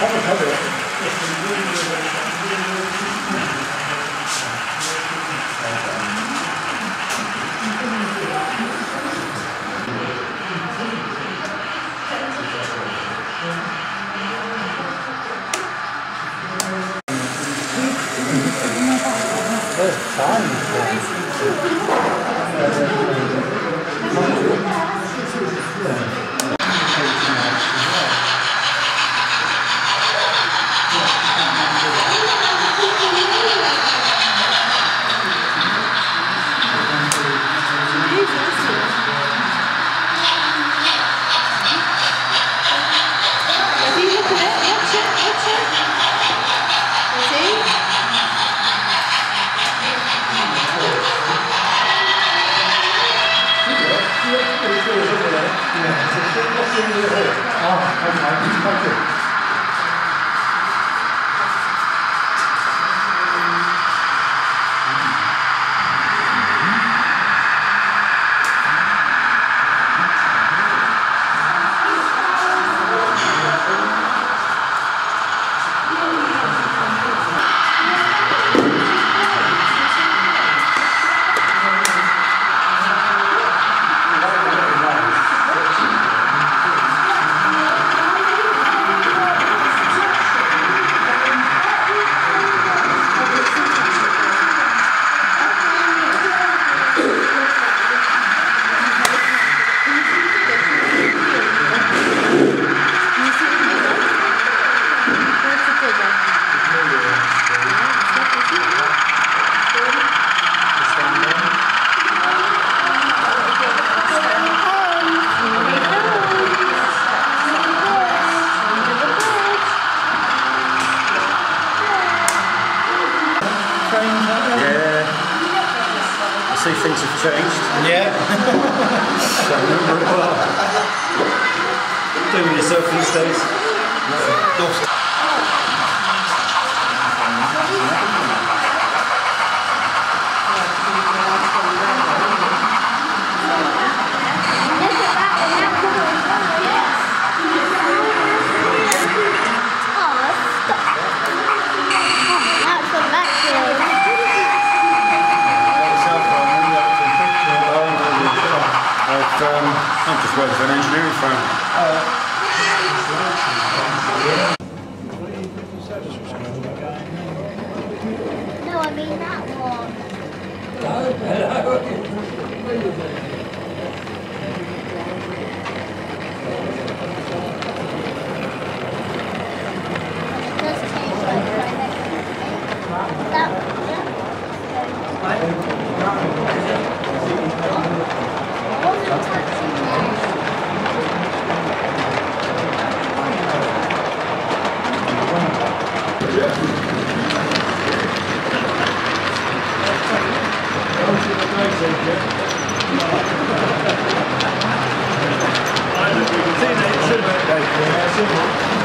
한번 가세요. 네, 잘. 比较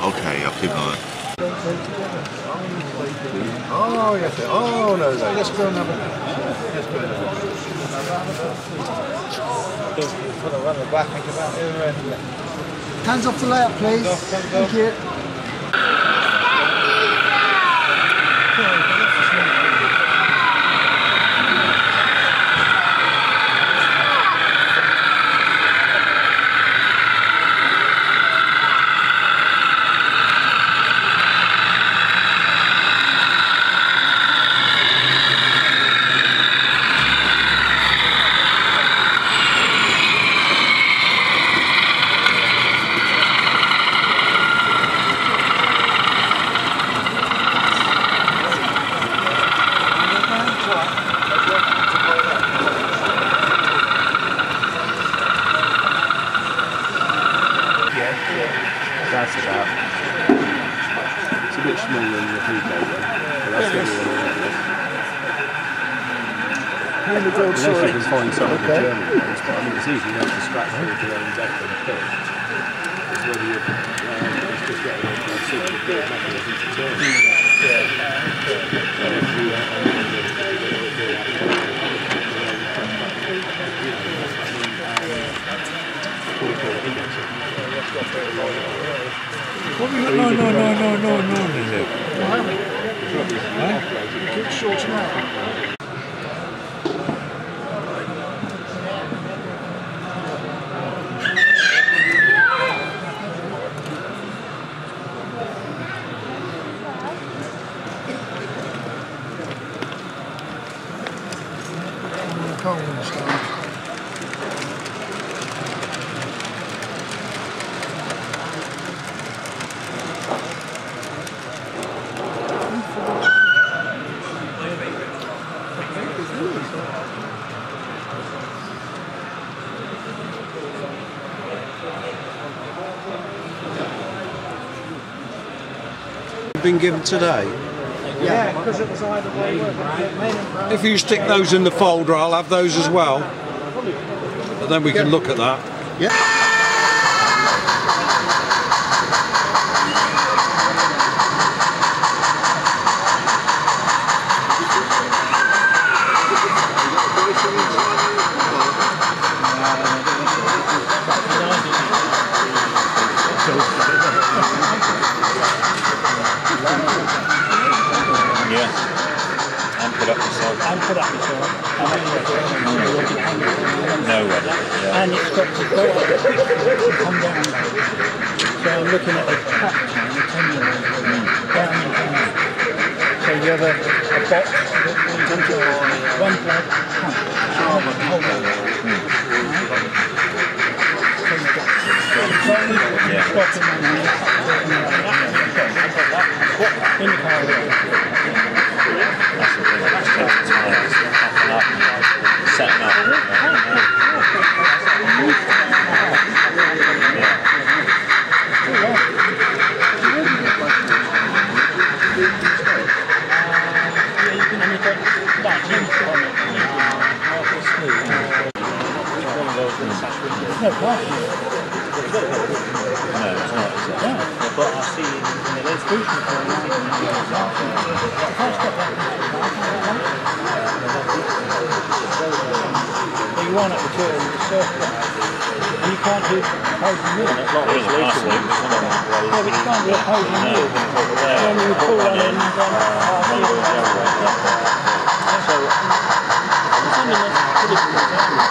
Okay, I'll keep an. Oh, yes, oh no, no. Let's go another one. Let's go another one. Put a rubber back, think about it. Hands off the layout, please. Thank you. Unless you can find some of the German ones, but I mean, it's easy enough to scratch the ones up and pitch. It's whether you, it's just getting a suitable build mechanism to turn. And if you, uh, No, no, no, no, no, no, no. Coleman Been given today. Yeah, because it was either way. If you stick those in the folder, I'll have those as well. But then we can look at that. Yeah. No weather. Yeah. And it's got to go up and come down. So I'm looking at a track time, a 10 year old, down and down. So you have a, a box that goes into one plug, pump. So you have a whole lot. Right? So you've got control, stopping and then in the car. That's the thing. It's taking time. It's packing up and setting up. Yeah, you can only put that length on it. Half a smooth. No, half a No, it's not. Is it? Yeah. But I see in the list pushing for If I stop that, so you want it to turn the circle, and you do opposing wheel. Really. No, but you can't do opposing. Then you pull on then half wheel. So, it's only meant to put it in the zone.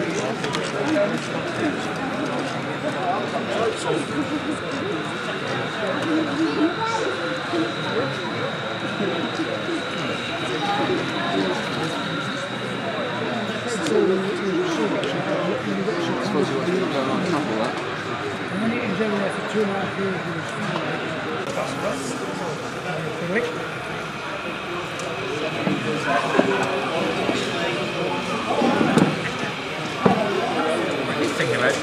way. And when he was over there for two and a half years, he was correct. thinking about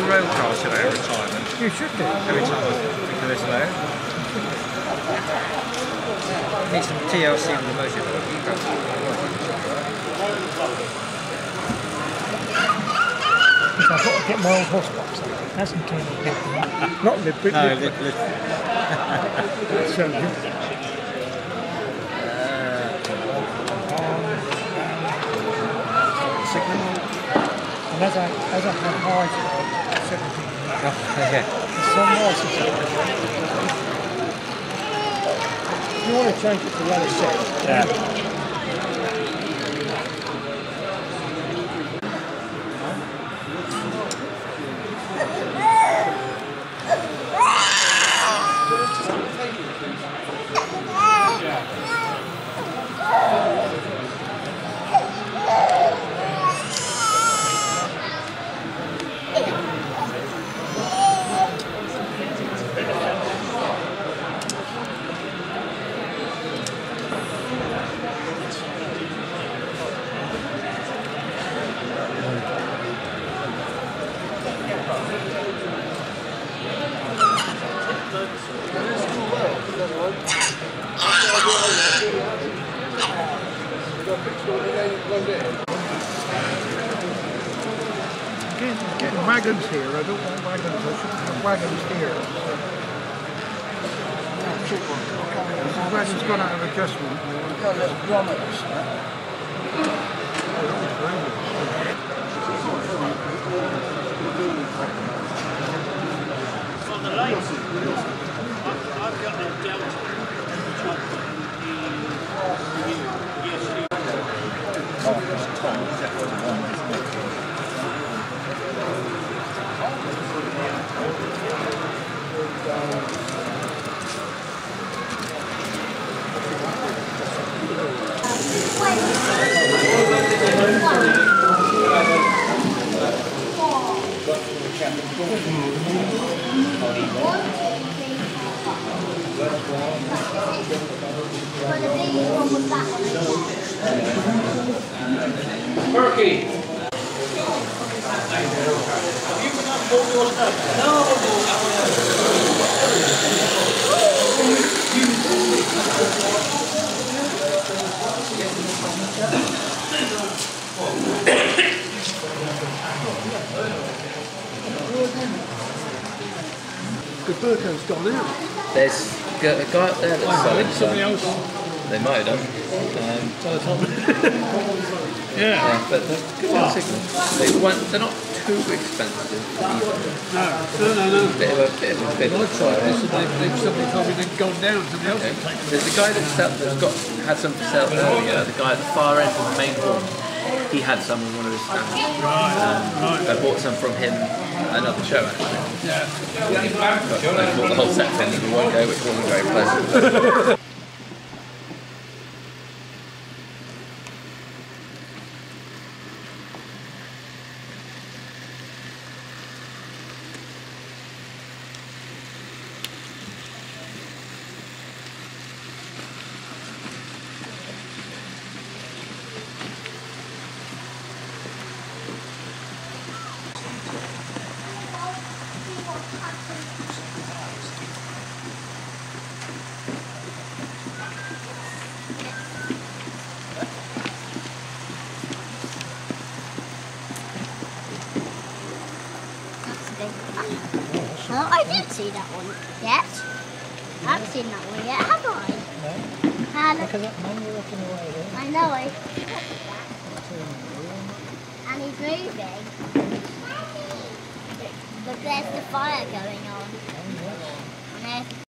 blue rail car to our retirement You should do. every time I think of this. Need some TLC on the motor. I've got to get my old horse box out. Up yet. Not lip, but No, lip. li- So good. Uh, and as I, as I have highs at 17, yeah. the sunrise is you want to change it to leather set, Yeah. Again, getting wagons here. I don't want wagons. I shouldn't have wagons here. Wagon's gone out of adjustment. But the いいですよ。Burko's gone out. There's a guy up there that's selling Somebody some. else. They might have done. Um, Yeah. yeah, but they're good little signals. They weren't, they're not too expensive. either. No, no, no, no. Bit of a bit of a bit of a try. They've, they've, somebody told me they've gone down. Somebody else Okay. There's a guy that's, sell, that's got had some for sale earlier. The guy at the far end of the main hall. He had some on one of his stands. Um, I bought some from him another show actually. Yeah. But I bought the whole set him in one go, which wasn't very pleasant. I see that one yet. I haven't seen that one yet, have I? And Look at that man walking away there. I know I and he's moving. But there's the fire going on.